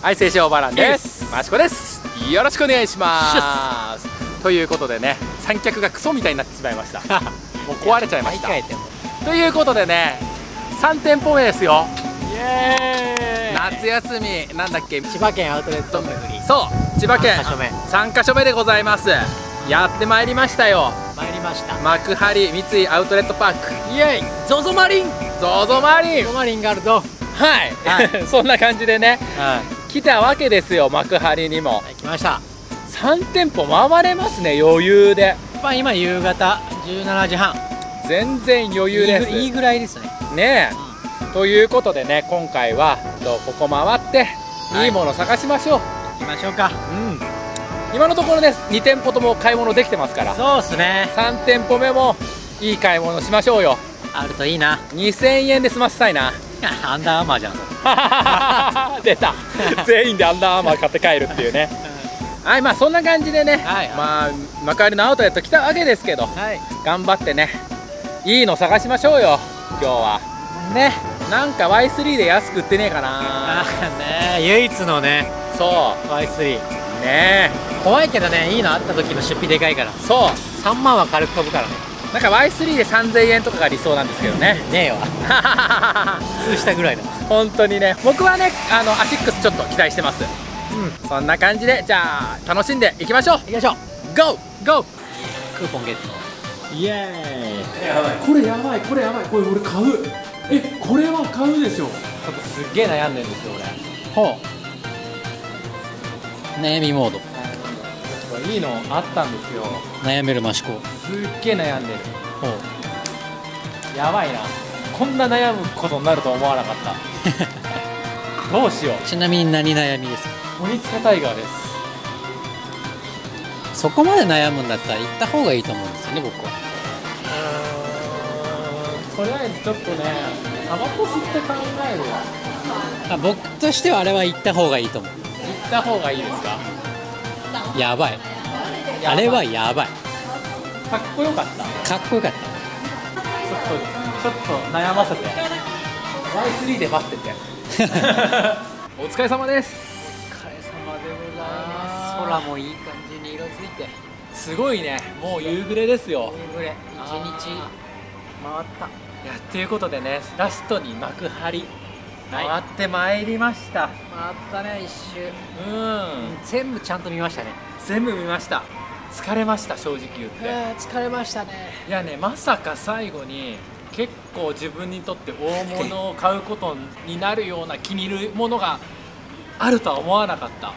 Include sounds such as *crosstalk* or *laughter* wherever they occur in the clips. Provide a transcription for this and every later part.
はい、青春バランです。マシコです。よろしくお願いします。ということでね、三脚がクソみたいになってしまいました。*laughs* もう壊れちゃいました。ということでね、三店舗目ですよ。イエーイ夏休み、なんだっけ？千葉県アウトレット巡りそう、千葉県三カ所目でございます。やってまいりましたよ。参りました幕張三井アウトレットパーク。イエーイゾゾマリンゾゾマリンゾ。ゾマリンがあるぞはい、は *laughs* そんな感じでね、は来たわけですよ、幕張にも。い来ました。3店舗回れますね余裕で。まあ今夕方17時半。全然余裕です。いいぐいいぐらいですね。ねえ。ということでね今回はとここ回ってはい。いいもの探しましょう、行きましょうか。うん。今のところね2店舗とも買い物できてますから。そうっすね。3店舗目もいい買い物しましょうよ。あるといいな。2000円で済ませたいな *laughs* アンダーアーマーじゃんそれ。*laughs* 出た。全員でアンダーアーマー買って帰るっていうね。はいまあそんな感じでね、はいまあ幕張のアウトレット来たわけですけどはい。頑張ってねいいの探しましょうよ今日は。ね。なんか Y3 で安く売ってねえかあなーね。唯一のね。そ Y3 うね怖いけどねいいのあった時の出費でかいから。えそう。3万は軽く飛ぶからねなんか Y3 で3000円とかが理想なんですけどね。ねえわ普 *laughs* 通したぐらいだ。本当にね。僕はねあのアシックスちょっと期待してます。うん。そんな感じでじゃあ楽しんでいきましょう。行きましょう。GO! GO! クーポンゲット。イエこれやばいこれやばい。これ俺買う。えこれは買うでしょ。ちょっとすっげえ悩んでるんですよほう。悩みモード。俺いいのあったんですよ。悩めるマシコすっげえ悩んでる。ほう。やばいな。こんな悩むことになると思わなかった。*laughs* どうしよう。ちなみに何悩みですか？鬼塚タイガーです。そこまで悩むんだったら行った方がいいと思うんですよね僕は。とりあえずちょっとねタバコ吸って考えるわ。あ僕としてはあれは行った方がいいと思う。行った方がいいですか？やばい。あれはやばい。かっこよかった。かっこよかった。ちょっとちょっと悩ませて。Y3 で待ってて。お疲れ様です。お疲れ様でございます。空もいい感じに色づいて。すごいね。もう夕暮れですよ。夕暮れ。あ一ー。日回った。いやということでねラストに幕張。はい。回ってまいりました、回ったね一周。うん。全部ちゃんと見ましたね全部見ました。疲れました正直言って。疲れましたね。いやねまさか最後に結構自分にとって大物を買うことになるような気に入るものがあるとは思わなかった。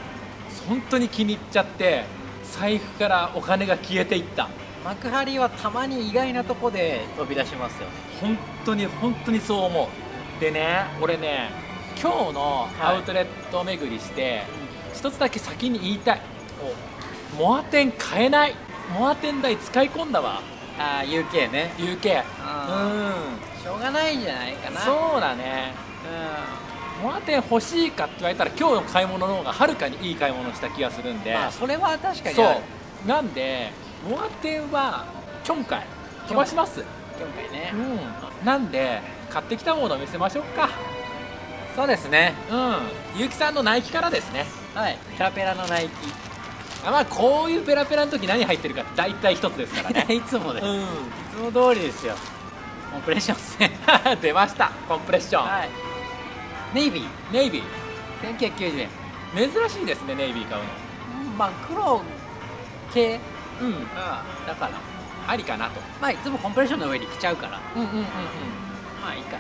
本当に気に入っちゃって財布からお金が消えていった。幕張はたまに意外なとこで飛び出しますよね。本当に本当にそう思う。でね俺ね今日のアウトレット巡りして、一つだけ先に言いたいモアテン買えない。モアテン代使い込んだわ。ああ UK ね。UK あうしょうがないんじゃないかんな。そうだね。モアテン欲しいかって言われたら今日の買い物の方がはるかにいい買い物した気がするんで、まあそれは確かにそう。なんでモアテンは今回飛ばします。今回ね。うん。なんで買ってきたものを見せましょうか。そうですね。うん。結城さんのナイキからですね。はい。ペラペラのナイキ。あまあこういうペラペラの時何入ってるか大体一つですからね。*laughs* いつもね、いうん。つも通りですよ。コンプレッションですね出ました。コンプレッション、はい。ネイビー。ネイビ1990円。ー珍しいですねネイビー買うの。まあ黒系。うん。だからありかなと。まあいつもコンプレッションの上に着ちゃうから。うんうんうんうん。まあいいかな。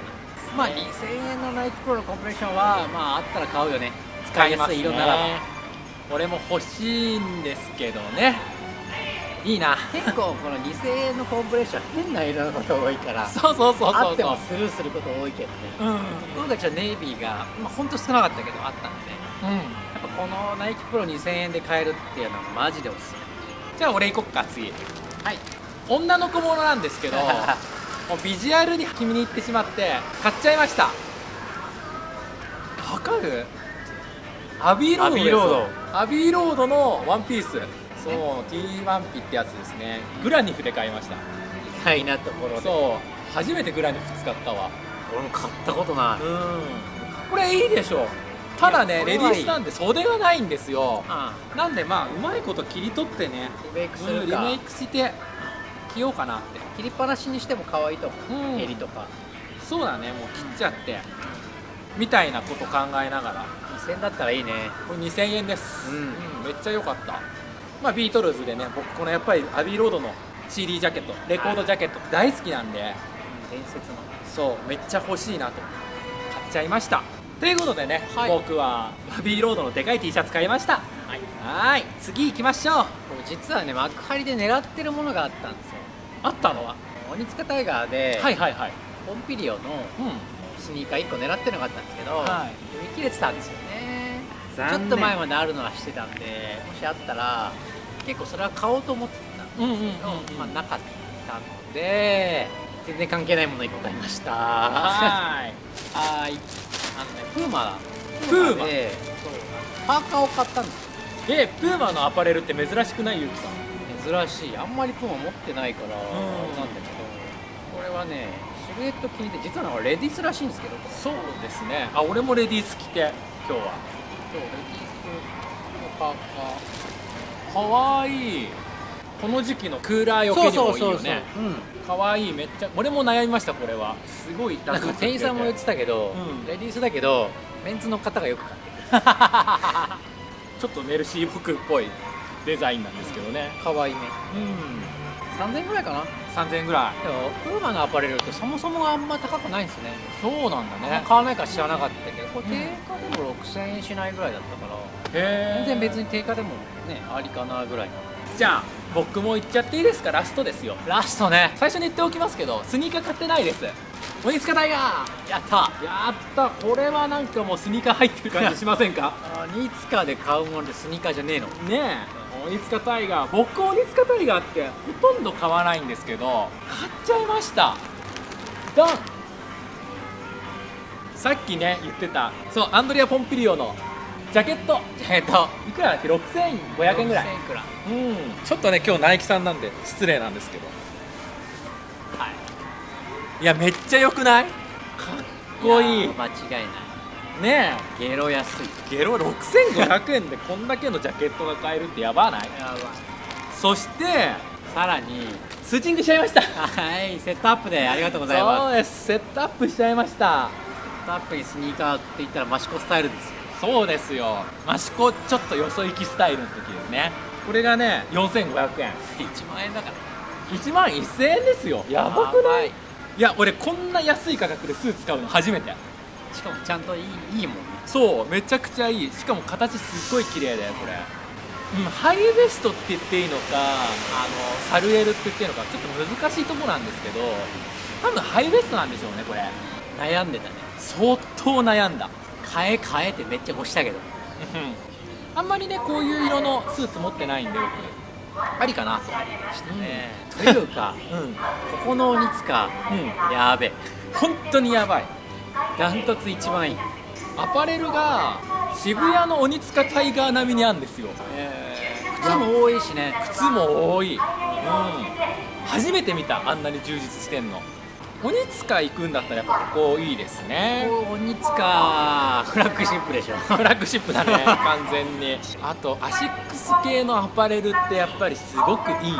まあ2000円のナイキプロのコンプレッションはまああったら買うよね。使いやすい。色ならば俺も欲しいんですけどね。いいな。結構この2000円のコンプレッション変な色のこと多いからそうそうそうそうあってもスルーすること多いけどね。うん。今回ちょっとネイビーが、まあ、ほんと少なかったけどあったんで。うん。やっぱこのナイキプロ2000円で買えるっていうのはマジでおすすじゃあ俺行こっか次。めはい。女の子ものなんですけど *laughs* もうビジュアルに気に入ってしまって買っちゃいました。わかる？アビーロードです。アビーロード。アビーロードのワンピース。そう T1 ピってやつですね。グラニフで買いました。意外なところで。そう初めてグラニフ使ったわ。俺も買ったことない。うん。これいいでしょ。ただねレディースなんで袖がないんですよ。あなんでまあうまいこと切り取ってね。リメイクすうんリるか、メイクして着ようかなって。切りっぱなしにしても可愛いと思う、うん。襟とか。そうだねもう切っちゃってみたいなこと考えながら。2000だったらいいね。これ2000円です、うん。めっちゃ良かった。まあビートルズでね僕このやっぱりアビーロードの CD ジャケットレコードジャケット大好きなんで。伝説の。そうめっちゃ欲しいなと。買っちゃいました。ということでね、はい。僕はアビーロードのでかい T シャツ買いました。はい。次行きましょう。僕実はね幕張で狙ってるものがあったんですよ。あったのは？鬼塚タイガーで、はいはいはい。ポンピリオのうんスニーカー1個狙ってるのがあったんですけど、はい。売り切れてたんですよね。ちょっと前まであるのはしてたんでもしあったら結構それは買おうと思ってたんうんうんうんうん。ですけど、まあ、なかったので全然関係ないもの1個買いました。はーい。*laughs* はーい。あのねプーマだプーマでそうパーカーを買ったんですよ。えプーマのアパレルって珍しくないゆうきさん？珍しい。あんまりプーマ持ってないから、ん。あれなんだけどこれはねシルエット気に入って実はなんかレディースらしいんですけど。そうですね。あ俺もレディース着て今日は。そうレディースのパーカー。かわい。いこの時期のクーラーよけにもいいよね。うん。かわいいめっちゃ俺も悩みましたこれは。すごいなんか店員さんも言ってたけど、うん。レディースだけどメンズの方がよく買って *laughs* ちょっとメルシー僕っぽいデザインなんですけどね。るかわいいねうん3000円ぐらいかな。3000円ぐらい。でもプーマのアパレルってそもそもあんま高くないんですね。そうなんだね。買わないから知らなかったけど。これ定価でも6000円しないぐらいだったから。へ全然別に定価でもねありかなぐらいの。じゃあ僕も言っちゃっていいですか？ラストですよ。ラストね。最初に言っておきますけどスニーカー買ってないです。鬼塚タイガや。った。ーやった。これはなんかもうスニーカー入ってる感じしませんか？*laughs* あニーツカーで買うものでスニーカーじゃねえの。ねえ鬼塚タイガー僕鬼塚タイガーってほとんど買わないんですけど買っちゃいました。ドン。さっきね言ってたそうアンドレア・ポンピリオのジャケット。えっといくらだっけ？6500円ぐらい。6000円くらい。うん。ちょっとね今日ナイキさんなんで失礼なんですけど。はい。いやめっちゃ良くない？かっこい。いや間違いないねゲロ安い。えゲロ6500円でこんだけのジャケットが買えるってやばない？やばい。そしてさらにスーチングしちゃいました。はい。セットアップでありがとうございます。そうです。セットアップしちゃいました。セットアップにスニーカーって言ったらマシコスタイルです。よそうですよ。マシコちょっとよそ行きスタイルの時ですね。これがね4500円。1万円だから。1万1000円ですよ。やばくない？い。いや俺こんな安い価格でスーツ買うの初めてしかもちゃんといいいいもんね。そうめちゃくちゃいい。しかも形すっごい綺麗だよこれ。うん、ハイベストって言っていいのかあのサルエルって言っていいのかちょっと難しいとこなんですけど多分ハイベストなんでしょうねこれ。悩んでたね。相当悩んだ。買え買えってめっちゃ押したけど。あんまりねこういう色のスーツ持ってないんで僕。ありかな。とね。というかうん。ここの鬼塚うん。やべ本当にやばいダントツ一番いい。アパレルが渋谷の鬼塚タイガー並みにあるんですよ。靴も多いしね。靴も多い、うん、初めて見たあんなに充実してんの。鬼塚行くんだったらやっぱここいいですね。鬼塚。フラッグシップでしょ。*laughs* フラッグシップだね。*laughs* 完全に。あとアシックス系のアパレルってやっぱりすごくいい。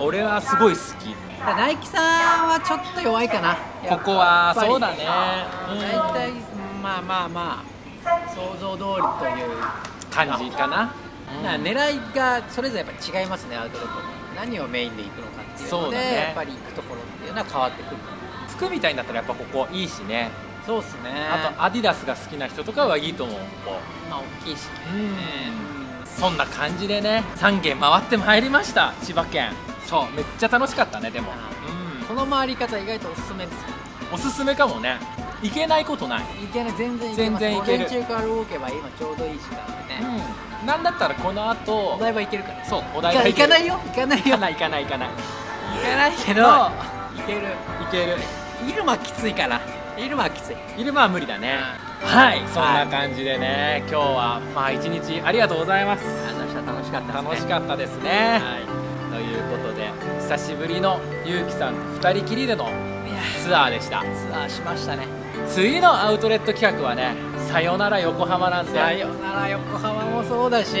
俺はすごい好き。ナイキさんはちょっと弱いかな。ここはそうだね。うん。大体まあまあまあ想像通りという感じかな。な狙いがそれぞれやっぱ違いますねアウトレットに何をメインで行くのかっていうのでね。やっぱり行くところっていうのは変わってくる服みたいになったらやっぱここいいしね。そうっすね。あとアディダスが好きな人とかはいいと思うここ。まあ大きいしね。うん。そんな感じでね3軒回ってまいりました千葉県。そう。めっちゃ楽しかったねでも、この回り方意外とおすすめです。おすすめかもね。行けないことない、いけない。全然いけます。全然いける。午前中から動けば今ちょうどいい時間でね、うん、なんだったらこの後お台場行けるから。そうお行台場か行かないいよ行かないよ。行かない行かない行かない。行かないけど。そう行ける。行ける入間きついかな入間はきつい。昼間は無理だね。はい。そんな感じでね今日はまあ一日ありがとうございます。楽しかったですね。楽しかったですね。はい。ということで久しぶりのゆうきさんと2人きりでのツアーでした。ツアーしましたね。次のアウトレット企画はねさよなら横浜なんでさよなら横浜もそうだし、うん。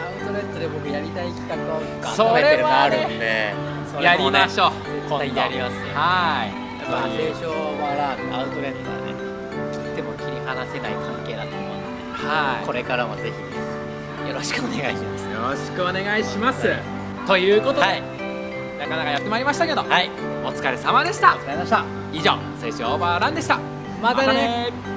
アウトレットで僕やりたい企画がそれはね考えてるのあるんでそれやりましょう。絶対やりますよ。はいやっぱ清少バラーメンアウトレットはね切っても切り離せない関係だと思うのではい。これからもぜひよろしくお願いします。よろしくお願いします。ということで、はい。なかなかやってまいりましたけど、はい。お疲れ様でした。お疲れ様でした。以上青春オーバーランでした。またね